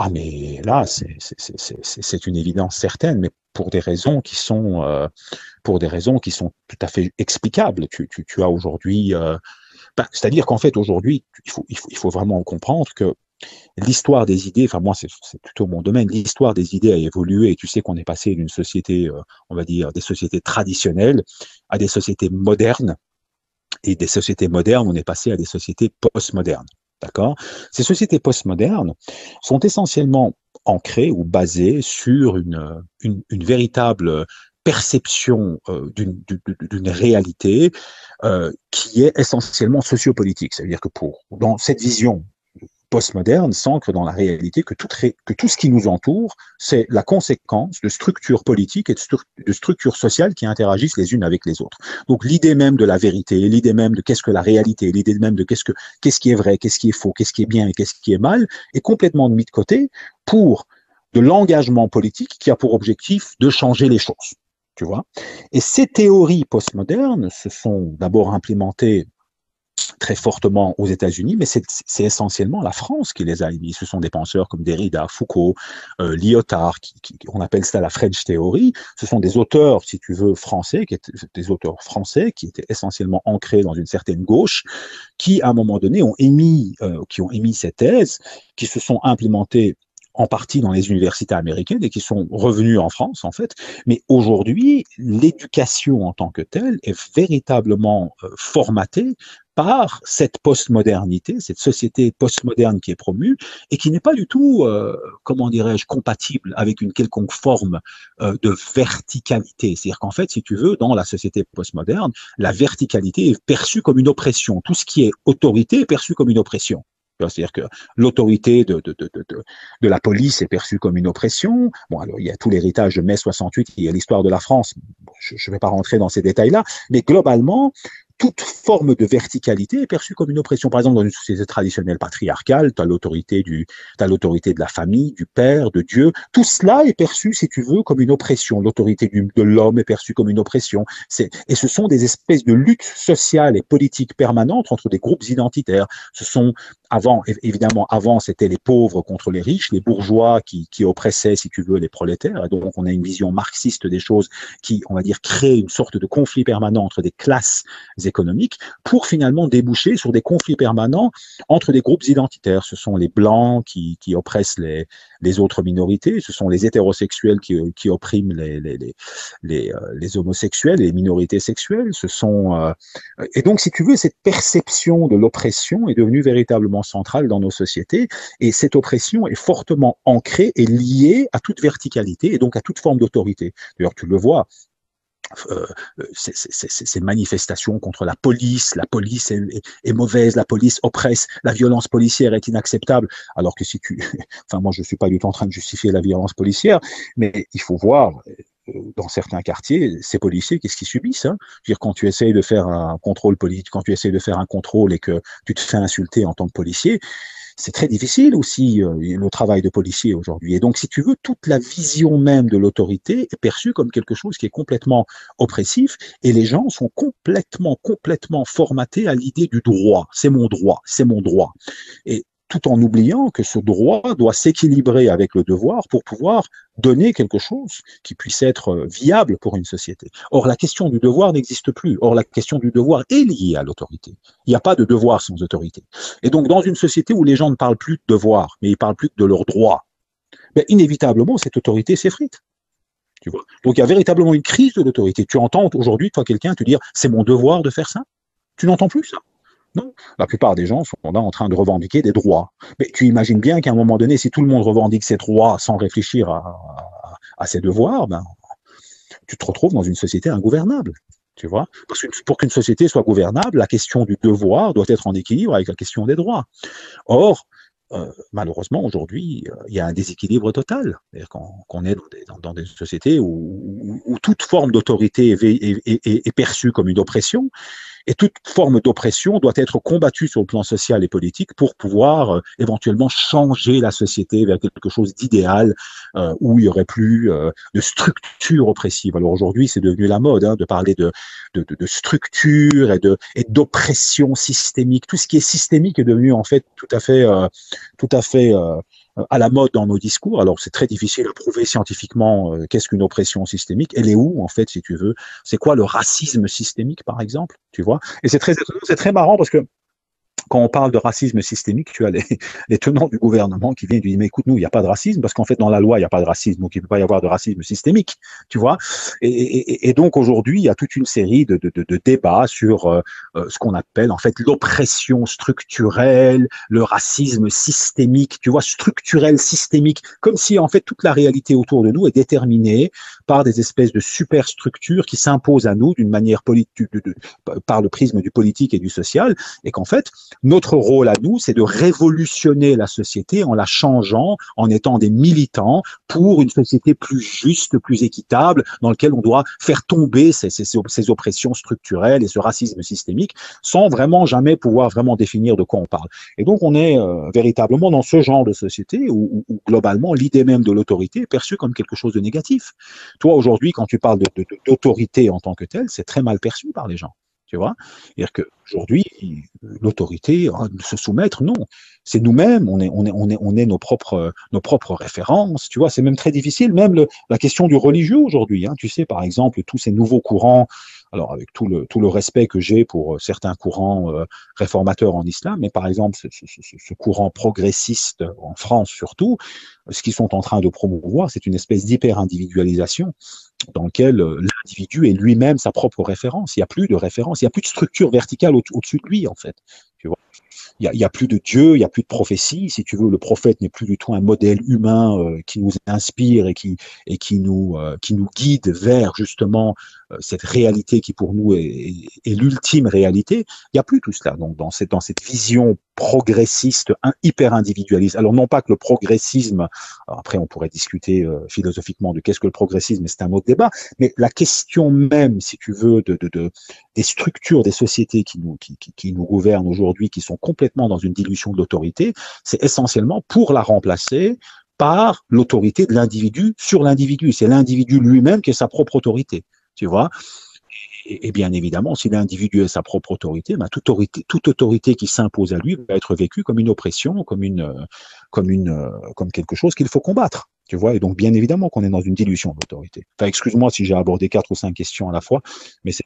Ah, mais là, c'est une évidence certaine, mais pour des raisons qui sont, euh, pour des raisons qui sont tout à fait explicables. Tu, tu, tu as aujourd'hui, euh, bah, c'est-à-dire qu'en fait aujourd'hui, il faut, il faut, il faut vraiment comprendre que l'histoire des idées, enfin moi c'est plutôt mon domaine, l'histoire des idées a évolué et tu sais qu'on est passé d'une société, euh, on va dire, des sociétés traditionnelles à des sociétés modernes et des sociétés modernes, on est passé à des sociétés postmodernes. D'accord? Ces sociétés postmodernes sont essentiellement ancrées ou basées sur une, véritable perception euh, d'une réalité euh, qui est essentiellement sociopolitique. C'est-à-dire que pour dans cette vision postmoderne s'ancre dans la réalité que tout, ce qui nous entoure, c'est la conséquence de structures politiques et de, structures sociales qui interagissent les unes avec les autres. Donc l'idée même de la vérité, l'idée même de qu'est-ce que la réalité, l'idée même de qu'est-ce que qu'est-ce qui est vrai, qu'est-ce qui est faux, qu'est-ce qui est bien et qu'est-ce qui est mal, est complètement mis de côté pour de l'engagement politique qui a pour objectif de changer les choses. Tu vois? Et ces théories postmodernes se sont d'abord implémentées très fortement aux États-Unis, mais c'est essentiellement la France qui les a émis. Ce sont des penseurs comme Derrida, Foucault, euh, Lyotard, qui, qui, on appelle ça la French Theory. Ce sont des auteurs, si tu veux, français, qui étaient des auteurs français qui étaient essentiellement ancrés dans une certaine gauche, qui à un moment donné ont émis, euh, qui ont émis ces thèses, qui se sont implémentées en partie dans les universités américaines et qui sont revenus en France, en fait. Mais aujourd'hui, l'éducation en tant que telle est véritablement euh, formatée par cette postmodernité, cette société postmoderne qui est promue et qui n'est pas du tout, euh, comment dirais-je, compatible avec une quelconque forme euh, de verticalité. C'est-à-dire qu'en fait, si tu veux, dans la société postmoderne, la verticalité est perçue comme une oppression. Tout ce qui est autorité est perçu comme une oppression. C'est-à-dire que l'autorité de, de, de, de, la police est perçue comme une oppression. Bon, alors il y a tout l'héritage de mai 68, il y a l'histoire de la France. je ne vais pas rentrer dans ces détails-là, mais globalement, toute forme de verticalité est perçue comme une oppression. Par exemple, dans une société traditionnelle patriarcale, tu as l'autorité du, as l'autorité de la famille, du père, de Dieu. Tout cela est perçu, si tu veux, comme une oppression. L'autorité de l'homme est perçue comme une oppression. Et ce sont des espèces de luttes sociales et politiques permanentes entre des groupes identitaires. Ce sont avant, évidemment, avant, c'était les pauvres contre les riches, les bourgeois qui, qui oppressaient, si tu veux, les prolétaires. Et donc, on a une vision marxiste des choses qui, on va dire, crée une sorte de conflit permanent entre des classes économiques pour finalement déboucher sur des conflits permanents entre des groupes identitaires. Ce sont les blancs qui, qui oppressent les, les autres minorités, ce sont les hétérosexuels qui, qui oppriment les, les, les, les, euh, les homosexuels, les minorités sexuelles. Ce sont, euh, et donc, si tu veux, cette perception de l'oppression est devenue véritablement centrale dans nos sociétés. Et cette oppression est fortement ancrée et liée à toute verticalité et donc à toute forme d'autorité. D'ailleurs, tu le vois, euh, ces manifestations contre la police, la police est, est, mauvaise, la police oppresse, la violence policière est inacceptable. Alors que si tu, enfin moi je suis pas du tout en train de justifier la violence policière, mais il faut voir euh, dans certains quartiers, ces policiers, qu'est-ce qu'ils subissent hein? Dire, quand tu essayes de faire un contrôle politique, quand tu essayes de faire un contrôle et que tu te fais insulter en tant que policier, c'est très difficile aussi euh, le travail de policier aujourd'hui. Et donc, si tu veux, toute la vision même de l'autorité est perçue comme quelque chose qui est complètement oppressif et les gens sont complètement, complètement formatés à l'idée du droit. C'est mon droit, c'est mon droit. Et tout en oubliant que ce droit doit s'équilibrer avec le devoir pour pouvoir donner quelque chose qui puisse être euh, viable pour une société. Or, la question du devoir n'existe plus. Or, la question du devoir est liée à l'autorité. Il n'y a pas de devoir sans autorité. Et donc, dans une société où les gens ne parlent plus de devoir, mais ils parlent plus de leurs droits, ben, inévitablement, cette autorité s'effrite. Tu vois donc, il y a véritablement une crise de l'autorité. Tu entends aujourd'hui, toi, quelqu'un te dire, c'est mon devoir de faire ça. Tu n'entends plus ça. La plupart des gens sont là en train de revendiquer des droits. Mais tu imagines bien qu'à un moment donné, si tout le monde revendique ses droits sans réfléchir à, ses devoirs, ben, tu te retrouves dans une société ingouvernable. Tu vois Parce que pour qu'une société soit gouvernable, la question du devoir doit être en équilibre avec la question des droits. Or, euh, malheureusement, aujourd'hui, euh, il y a un déséquilibre total. C'est-à-dire qu'on est dans des, sociétés où, toute forme d'autorité est, perçue comme une oppression et toute forme d'oppression doit être combattue sur le plan social et politique pour pouvoir euh, éventuellement changer la société vers quelque chose d'idéal euh, où il y aurait plus de structure oppressive. Alors aujourd'hui, c'est devenu la mode hein, de parler de, structure et d'oppression systémique. Tout ce qui est systémique est devenu en fait tout à fait tout à fait à la mode dans nos discours. Alors c'est très difficile à prouver scientifiquement qu'est-ce qu'une oppression systémique. Elle est où en fait, si tu veux? C'est quoi le racisme systémique, par exemple? Tu vois? Et c'est très c'est très marrant parce que quand on parle de racisme systémique, tu as les, les tenants du gouvernement qui viennent et disent mais écoute nous il n'y a pas de racisme parce qu'en fait dans la loi il n'y a pas de racisme donc il ne peut pas y avoir de racisme systémique, tu vois. Et, et, donc aujourd'hui il y a toute une série de, de, de, débats sur euh, euh, ce qu'on appelle en fait l'oppression structurelle, le racisme systémique, tu vois structurel systémique, comme si en fait toute la réalité autour de nous est déterminée par des espèces de superstructures qui s'imposent à nous d'une manière politique, par le prisme du politique et du social, et qu'en fait notre rôle à nous, c'est de révolutionner la société en la changeant, en étant des militants pour une société plus juste, plus équitable, dans laquelle on doit faire tomber ces, oppressions structurelles et ce racisme systémique, sans vraiment jamais pouvoir vraiment définir de quoi on parle. Et donc on est euh, véritablement dans ce genre de société où, où, globalement l'idée même de l'autorité est perçue comme quelque chose de négatif. Toi aujourd'hui, quand tu parles d'autorité en tant que telle, c'est très mal perçu par les gens. Tu vois C'est-à-dire qu'aujourd'hui, l'autorité, hein, se soumettre, non. C'est nous-mêmes, on est, on est, on est, on est nos propres, nos propres références. Tu vois, c'est même très difficile. Même le, la question du religieux aujourd'hui. Hein, tu sais, par exemple, tous ces nouveaux courants alors avec tout le, tout le respect que j'ai pour euh, certains courants euh, réformateurs en islam, mais par exemple ce, courant progressiste en France surtout, ce qu'ils sont en train de promouvoir, c'est une espèce d'hyper-individualisation dans lequel euh, l'individu est lui-même sa propre référence. Il n'y a plus de référence, il n'y a plus de structure verticale au-dessus de lui, en fait. Tu vois? Il n'y a, plus de Dieu, il n'y a plus de prophétie. Si tu veux, le prophète n'est plus du tout un modèle humain euh, qui nous inspire et qui, et qui, nous, euh, qui nous guide vers justement euh, cette réalité qui pour nous est, est, l'ultime réalité. Il n'y a plus tout cela. Donc dans cette, dans cette vision progressiste, un, hyper individualiste. Alors non pas que le progressisme, après on pourrait discuter euh, philosophiquement de qu'est-ce que le progressisme, c'est un autre débat, mais la question même, si tu veux, de, de, de des structures des sociétés qui nous, qui, qui nous gouvernent aujourd'hui, qui sont complètement dans une dilution de l'autorité, c'est essentiellement pour la remplacer par l'autorité de l'individu sur l'individu. C'est l'individu lui-même qui est sa propre autorité. Tu vois et, bien évidemment, si l'individu a sa propre autorité, ben, toute, autorité, toute autorité qui s'impose à lui va être vécue comme une oppression, comme une, comme une, comme quelque chose qu'il faut combattre. Tu vois, et donc bien évidemment qu'on est dans une dilution de l'autorité. Enfin, excuse-moi si j'ai abordé quatre ou cinq questions à la fois, mais c'est